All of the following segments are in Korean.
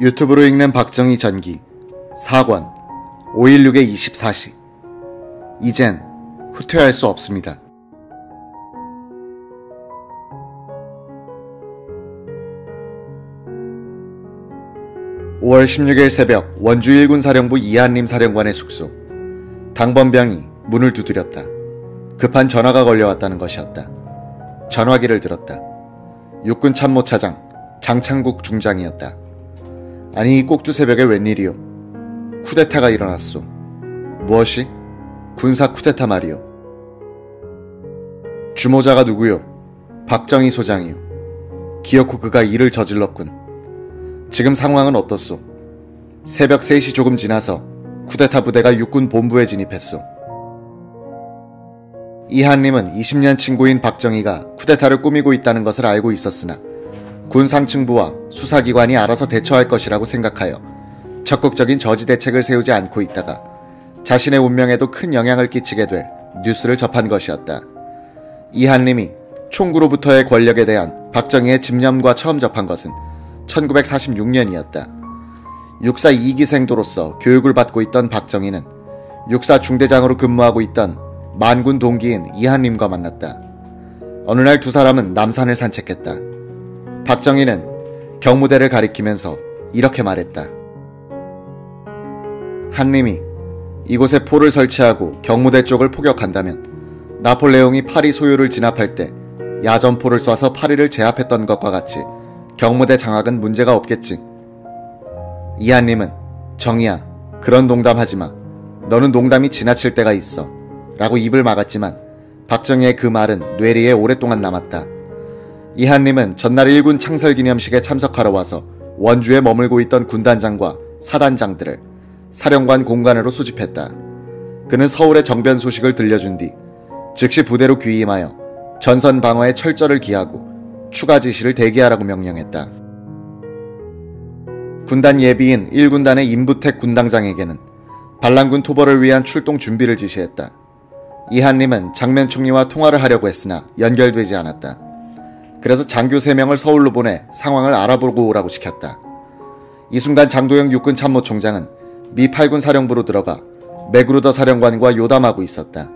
유튜브로 읽는 박정희 전기 4권 516의 24시 이젠 후퇴할 수 없습니다. 5월 16일 새벽 원주 1군 사령부 이한림 사령관의 숙소 당번병이 문을 두드렸다. 급한 전화가 걸려왔다는 것이었다. 전화기를 들었다. 육군 참모차장 장창국 중장이었다. 아니 이 꼭두 새벽에 웬일이요? 쿠데타가 일어났소. 무엇이? 군사 쿠데타 말이요. 주모자가 누구요? 박정희 소장이요. 기어코 그가 일을 저질렀군. 지금 상황은 어떻소? 새벽 3시 조금 지나서 쿠데타 부대가 육군 본부에 진입했소. 이한님은 20년 친구인 박정희가 쿠데타를 꾸미고 있다는 것을 알고 있었으나 군 상층부와 수사기관이 알아서 대처할 것이라고 생각하여 적극적인 저지 대책을 세우지 않고 있다가 자신의 운명에도 큰 영향을 끼치게 될 뉴스를 접한 것이었다. 이한림이 총구로부터의 권력에 대한 박정희의 집념과 처음 접한 것은 1946년이었다. 육사 2기생도로서 교육을 받고 있던 박정희는 육사 중대장으로 근무하고 있던 만군 동기인 이한림과 만났다. 어느 날 두 사람은 남산을 산책했다. 박정희는 경무대를 가리키면서 이렇게 말했다. 한림이 이곳에 포를 설치하고 경무대 쪽을 포격한다면 나폴레옹이 파리 소요를 진압할 때 야전포를 쏴서 파리를 제압했던 것과 같이 경무대 장악은 문제가 없겠지. 이한님은 정이야 그런 농담하지 마. 너는 농담이 지나칠 때가 있어. 라고 입을 막았지만 박정희의 그 말은 뇌리에 오랫동안 남았다. 이한님은 전날 1군 창설 기념식에 참석하러 와서 원주에 머물고 있던 군단장과 사단장들을 사령관 공간으로 소집했다. 그는 서울의 정변 소식을 들려준 뒤 즉시 부대로 귀임하여 전선 방어에 철저를 기하고 추가 지시를 대기하라고 명령했다. 군단 예비인 1군단의 임부택 군당장에게는 반란군 토벌을 위한 출동 준비를 지시했다. 이한님은 장면 총리와 통화를 하려고 했으나 연결되지 않았다. 그래서 장교 3명을 서울로 보내 상황을 알아보고 오라고 시켰다. 이 순간 장도영 육군 참모총장은 미 8군 사령부로 들어가 맥그루더 사령관과 요담하고 있었다.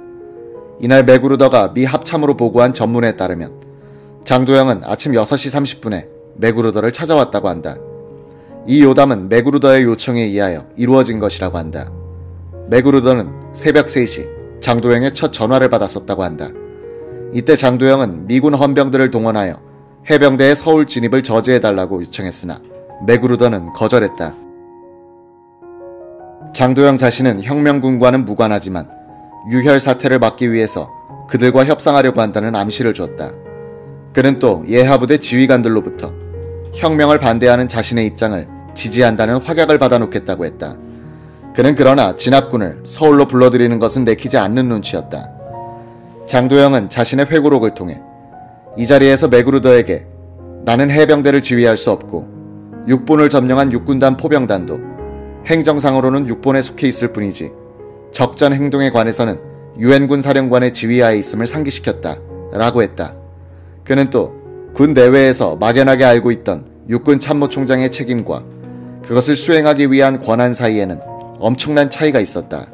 이날 맥그루더가 미 합참으로 보고한 전문에 따르면 장도영은 아침 6시 30분에 맥그루더를 찾아왔다고 한다. 이 요담은 맥그루더의 요청에 의하여 이루어진 것이라고 한다. 맥그루더는 새벽 3시 장도영의 첫 전화를 받았었다고 한다. 이때 장도영은 미군 헌병들을 동원하여 해병대의 서울 진입을 저지해달라고 요청했으나 맥그루더는 거절했다. 장도영 자신은 혁명군과는 무관하지만 유혈 사태를 막기 위해서 그들과 협상하려고 한다는 암시를 줬다. 그는 또 예하부대 지휘관들로부터 혁명을 반대하는 자신의 입장을 지지한다는 확약을 받아놓겠다고 했다. 그는 그러나 진압군을 서울로 불러들이는 것은 내키지 않는 눈치였다. 장도영은 자신의 회고록을 통해 이 자리에서 맥그루더에게 나는 해병대를 지휘할 수 없고 육본을 점령한 육군단 포병단도 행정상으로는 육본에 속해 있을 뿐이지 적전 행동에 관해서는 유엔군 사령관의 지휘하에 있음을 상기시켰다. 라고 했다. 그는 또 군 내외에서 막연하게 알고 있던 육군 참모총장의 책임과 그것을 수행하기 위한 권한 사이에는 엄청난 차이가 있었다.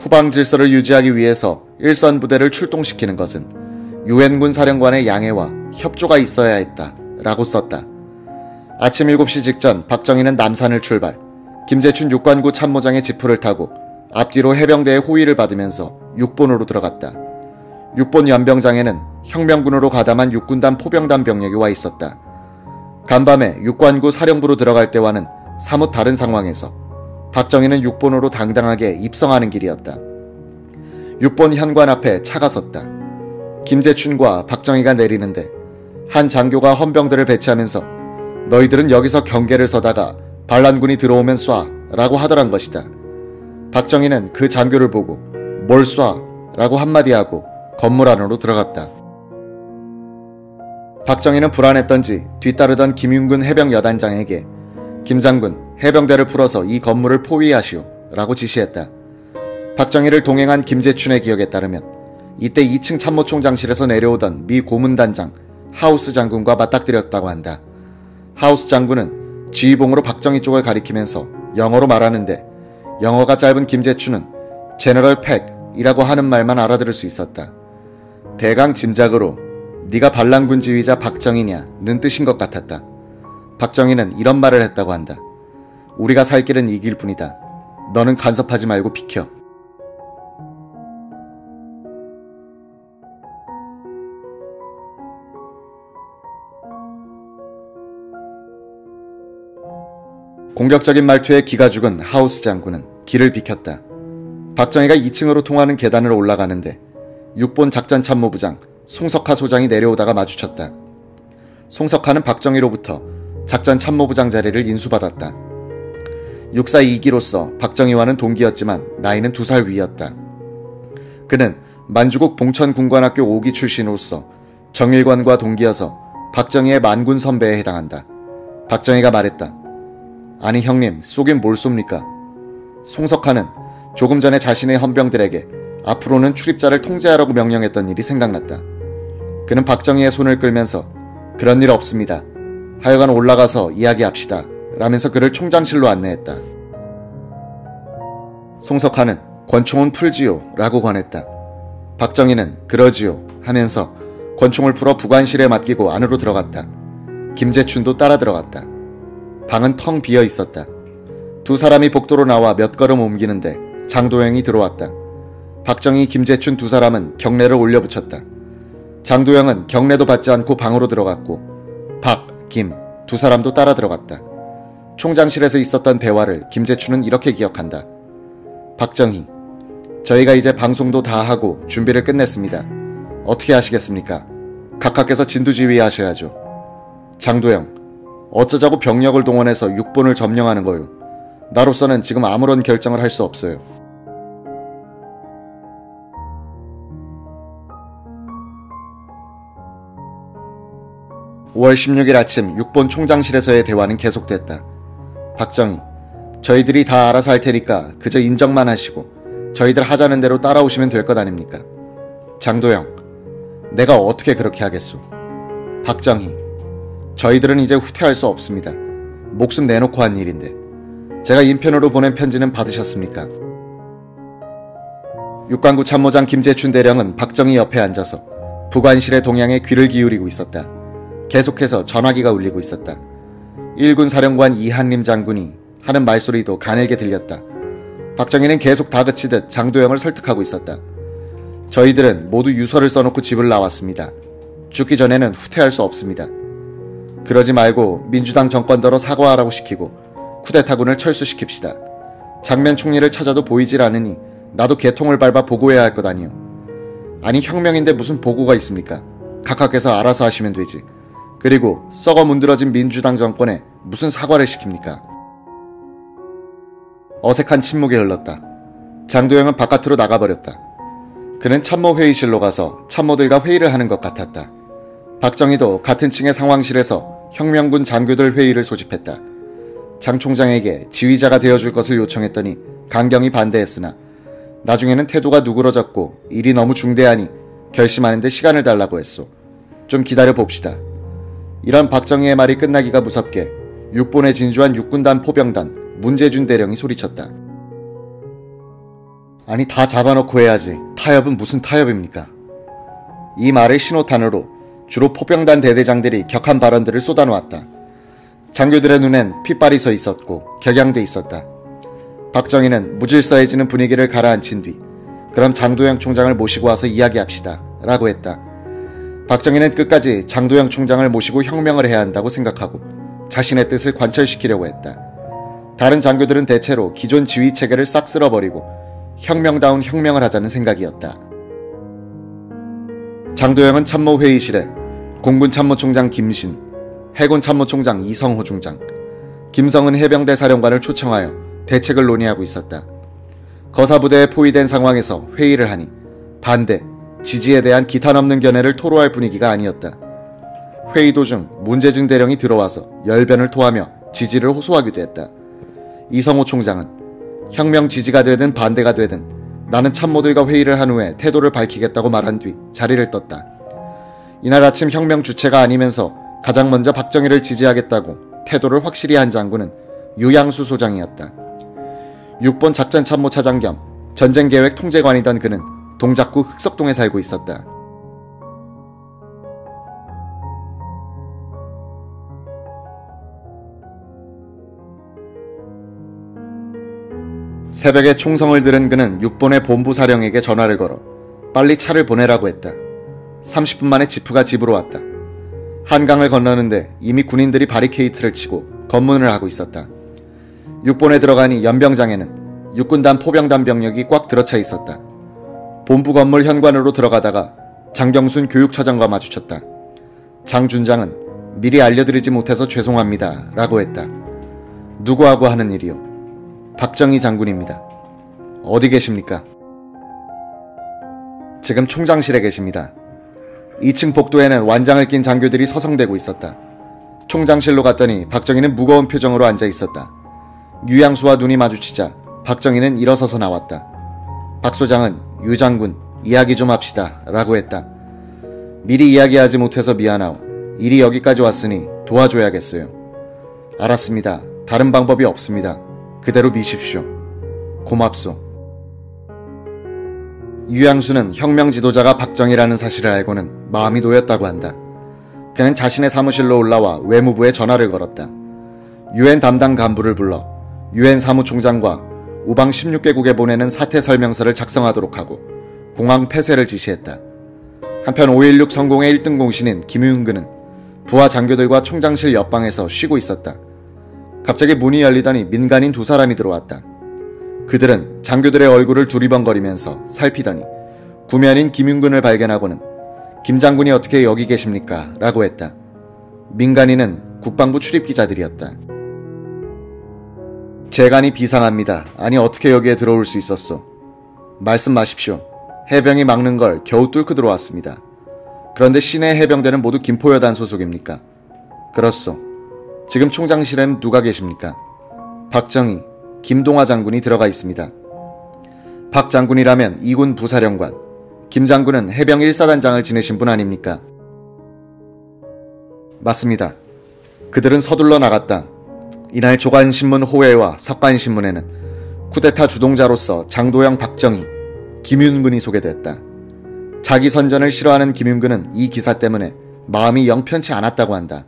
후방 질서를 유지하기 위해서 일선 부대를 출동시키는 것은 유엔군 사령관의 양해와 협조가 있어야 했다. 라고 썼다. 아침 7시 직전 박정희는 남산을 출발, 김재춘 육관구 참모장의 지프를 타고 앞뒤로 해병대의 호위를 받으면서 6본으로 들어갔다. 6본 연병장에는 혁명군으로 가담한 육군단 포병단 병력이 와 있었다. 간밤에 육관구 사령부로 들어갈 때와는 사뭇 다른 상황에서 박정희는 6번으로 당당하게 입성하는 길이었다. 6번 현관 앞에 차가 섰다. 김재춘과 박정희가 내리는데 한 장교가 헌병들을 배치하면서 너희들은 여기서 경계를 서다가 반란군이 들어오면 쏴 라고 하더란 것이다. 박정희는 그 장교를 보고 뭘 쏴? 라고 한마디 하고 건물 안으로 들어갔다. 박정희는 불안했던지 뒤따르던 김윤근 해병 여단장에게 김 장군 해병대를 풀어서 이 건물을 포위하시오 라고 지시했다. 박정희를 동행한 김재춘의 기억에 따르면 이때 2층 참모총장실에서 내려오던 미 고문단장 하우스 장군과 맞닥뜨렸다고 한다. 하우스 장군은 지휘봉으로 박정희 쪽을 가리키면서 영어로 말하는데 영어가 짧은 김재춘은 제너럴 팩이라고 하는 말만 알아들을 수 있었다. 대강 짐작으로 네가 반란군 지휘자 박정희냐는 뜻인 것 같았다. 박정희는 이런 말을 했다고 한다. 우리가 살 길은 이 길 뿐이다. 너는 간섭하지 말고 비켜. 공격적인 말투에 기가 죽은 하우스 장군은 길을 비켰다. 박정희가 2층으로 통하는 계단을 올라가는데 6본 작전 참모부장 송석하 소장이 내려오다가 마주쳤다. 송석하는 박정희로부터 작전 참모부장 자리를 인수받았다. 육사 2기로서 박정희와는 동기였지만 나이는 두 살 위였다. 그는 만주국 봉천군관학교 5기 출신으로서 정일관과 동기여서 박정희의 만군 선배에 해당한다. 박정희가 말했다. 아니 형님, 쏘긴 뭘 쏩니까? 송석하는 조금 전에 자신의 헌병들에게 앞으로는 출입자를 통제하라고 명령했던 일이 생각났다. 그는 박정희의 손을 끌면서 그런 일 없습니다. 하여간 올라가서 이야기합시다. 라면서 그를 총장실로 안내했다. 송석하는 권총은 풀지요. 라고 권했다. 박정희는 그러지요. 하면서 권총을 풀어 부관실에 맡기고 안으로 들어갔다. 김재춘도 따라 들어갔다. 방은 텅 비어 있었다. 두 사람이 복도로 나와 몇 걸음 옮기는데 장도영이 들어왔다. 박정희, 김재춘 두 사람은 경례를 올려붙였다. 장도영은 경례도 받지 않고 방으로 들어갔고 박, 김 두 사람도 따라 들어갔다. 총장실에서 있었던 대화를 김재춘은 이렇게 기억한다. 박정희, 저희가 이제 방송도 다 하고 준비를 끝냈습니다. 어떻게 하시겠습니까? 각하께서 진두지휘 하셔야죠. 장도영, 어쩌자고 병력을 동원해서 6본을 점령하는 거요. 나로서는 지금 아무런 결정을 할 수 없어요. 5월 16일 아침 6본 총장실에서의 대화는 계속됐다. 박정희, 저희들이 다 알아서 할 테니까 그저 인정만 하시고 저희들 하자는 대로 따라오시면 될 것 아닙니까? 장도영, 내가 어떻게 그렇게 하겠소? 박정희, 저희들은 이제 후퇴할 수 없습니다. 목숨 내놓고 한 일인데. 제가 인편으로 보낸 편지는 받으셨습니까? 육관구 참모장 김재춘 대령은 박정희 옆에 앉아서 부관실의 동향에 귀를 기울이고 있었다. 계속해서 전화기가 울리고 있었다. 1군 사령관 이한림 장군이 하는 말소리도 가늘게 들렸다. 박정희는 계속 다그치듯 장도영을 설득하고 있었다. 저희들은 모두 유서를 써놓고 집을 나왔습니다. 죽기 전에는 후퇴할 수 없습니다. 그러지 말고 민주당 정권더러 사과하라고 시키고 쿠데타군을 철수시킵시다. 장면 총리를 찾아도 보이질 않으니 나도 개통을 밟아 보고해야 할 것 아니요. 아니 혁명인데 무슨 보고가 있습니까? 각하께서 알아서 하시면 되지. 그리고 썩어 문드러진 민주당 정권에 무슨 사과를 시킵니까? 어색한 침묵이 흘렀다. 장도영은 바깥으로 나가버렸다. 그는 참모 회의실로 가서 참모들과 회의를 하는 것 같았다. 박정희도 같은 층의 상황실에서 혁명군 장교들 회의를 소집했다. 장 총장에게 지휘자가 되어줄 것을 요청했더니 강경히 반대했으나 나중에는 태도가 누그러졌고 일이 너무 중대하니 결심하는데 시간을 달라고 했소. 좀 기다려 봅시다. 이런 박정희의 말이 끝나기가 무섭게 육본에 진주한 육군단 포병단 문재준 대령이 소리쳤다. 아니 다 잡아놓고 해야지. 타협은 무슨 타협입니까? 이 말을 신호탄으로 주로 포병단 대대장들이 격한 발언들을 쏟아놓았다. 장교들의 눈엔 핏발이 서 있었고 격양돼 있었다. 박정희는 무질서해지는 분위기를 가라앉힌 뒤 그럼 장도영 총장을 모시고 와서 이야기합시다 라고 했다. 박정희는 끝까지 장도영 총장을 모시고 혁명을 해야 한다고 생각하고 자신의 뜻을 관철시키려고 했다. 다른 장교들은 대체로 기존 지휘 체계를 싹 쓸어버리고 혁명다운 혁명을 하자는 생각이었다. 장도영은 참모 회의실에 공군 참모총장 김신, 해군 참모총장 이성호 중장, 김성은 해병대 사령관을 초청하여 대책을 논의하고 있었다. 거사부대에 포위된 상황에서 회의를 하니 반대, 지지에 대한 기탄 없는 견해를 토로할 분위기가 아니었다. 회의 도중 문재준 대령이 들어와서 열변을 토하며 지지를 호소하기도 했다. 이성호 총장은 혁명 지지가 되든 반대가 되든 나는 참모들과 회의를 한 후에 태도를 밝히겠다고 말한 뒤 자리를 떴다. 이날 아침 혁명 주체가 아니면서 가장 먼저 박정희를 지지하겠다고 태도를 확실히 한 장군은 유양수 소장이었다. 6본 작전참모 차장 겸 전쟁계획 통제관이던 그는 동작구 흑석동에 살고 있었다. 새벽에 총성을 들은 그는 6본의 본부 사령에게 전화를 걸어 빨리 차를 보내라고 했다. 30분 만에 지프가 집으로 왔다. 한강을 건너는데 이미 군인들이 바리케이트를 치고 검문을 하고 있었다. 6본에 들어가니 연병장에는 육군단 포병단 병력이 꽉 들어차 있었다. 본부 건물 현관으로 들어가다가 장경순 교육차장과 마주쳤다. 장 준장은 미리 알려드리지 못해서 죄송합니다. 라고 했다. 누구하고 하는 일이요? 박정희 장군입니다. 어디 계십니까? 지금 총장실에 계십니다. 2층 복도에는 완장을 낀 장교들이 서성대고 있었다. 총장실로 갔더니 박정희는 무거운 표정으로 앉아 있었다. 유양수와 눈이 마주치자 박정희는 일어서서 나왔다. 박 소장은 유 장군 이야기 좀 합시다 라고 했다. 미리 이야기하지 못해서 미안하오. 일이 여기까지 왔으니 도와줘야겠어요. 알았습니다. 다른 방법이 없습니다. 그대로 미십시오. 고맙소. 유양수는 혁명 지도자가 박정희라는 사실을 알고는 마음이 놓였다고 한다. 그는 자신의 사무실로 올라와 외무부에 전화를 걸었다. 유엔 담당 간부를 불러 유엔 사무총장과 우방 16개국에 보내는 사태 설명서를 작성하도록 하고 공항 폐쇄를 지시했다. 한편 5.16 성공의 1등 공신인 김윤근은 부하 장교들과 총장실 옆방에서 쉬고 있었다. 갑자기 문이 열리더니 민간인 두 사람이 들어왔다. 그들은 장교들의 얼굴을 두리번거리면서 살피더니 구면인 김윤근을 발견하고는 김 장군이 어떻게 여기 계십니까? 라고 했다. 민간인은 국방부 출입기자들이었다. 재간이 비상합니다. 아니 어떻게 여기에 들어올 수 있었소? 말씀 마십시오. 해병이 막는 걸 겨우 뚫고 들어왔습니다. 그런데 시내 해병대는 모두 김포여단 소속입니까? 그렇소. 지금 총장실엔 누가 계십니까? 박정희, 김동화 장군이 들어가 있습니다. 박 장군이라면 이군 부사령관, 김 장군은 해병 1사단장을 지내신 분 아닙니까? 맞습니다. 그들은 서둘러 나갔다. 이날 조간신문 호회와 석간신문에는 쿠데타 주동자로서 장도영 박정희, 김윤근이 소개됐다. 자기 선전을 싫어하는 김윤근은 이 기사 때문에 마음이 영편치 않았다고 한다.